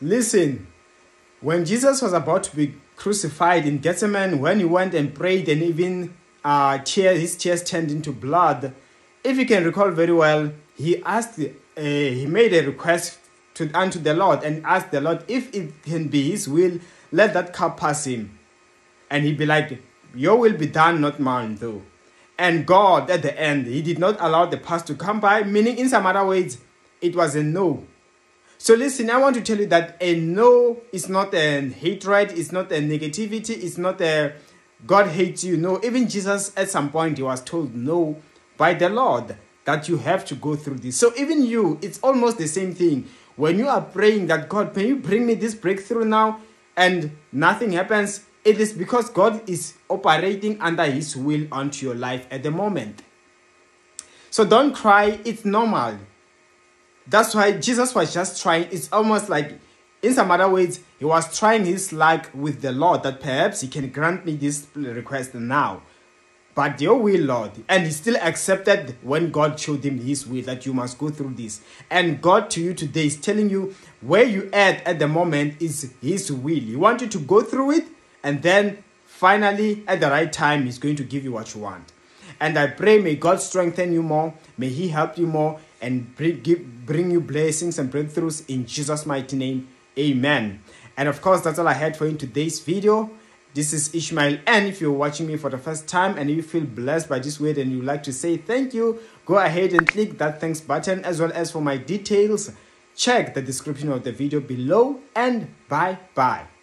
Listen, when Jesus was about to be crucified in Gethsemane, when he went and prayed and even uh, tear, his tears turned into blood, if you can recall very well, he asked, uh, he made a request to unto the Lord and asked the Lord if it can be His will, let that cup pass him, and he'd be like, "Your will be done, not mine, though." And God, at the end, He did not allow the past to come by, meaning, in some other words, it was a no. So listen, I want to tell you that a no is not a hatred, it's not a negativity, it's not a God hates you. No, even Jesus at some point he was told no by the Lord that you have to go through this. So even you, it's almost the same thing. When you are praying that God, can you bring me this breakthrough now? And nothing happens, it is because God is operating under His will onto your life at the moment. So don't cry, it's normal. That's why Jesus was just trying, it's almost like, in some other words, he was trying his luck with the Lord that perhaps he can grant me this request now but your will, Lord. And he still accepted when God showed him his will that you must go through this. And God to you today is telling you where you at at the moment is his will. He wants you to go through it and then finally at the right time he's going to give you what you want. And I pray may God strengthen you more, may he help you more and bring, bring you blessings and breakthroughs in Jesus mighty name. Amen. And of course that's all I had for you in today's video. This is Ishmael, and if you're watching me for the first time and you feel blessed by this word and you'd like to say thank you, go ahead and click that thanks button as well as for my details. Check the description of the video below, and bye bye.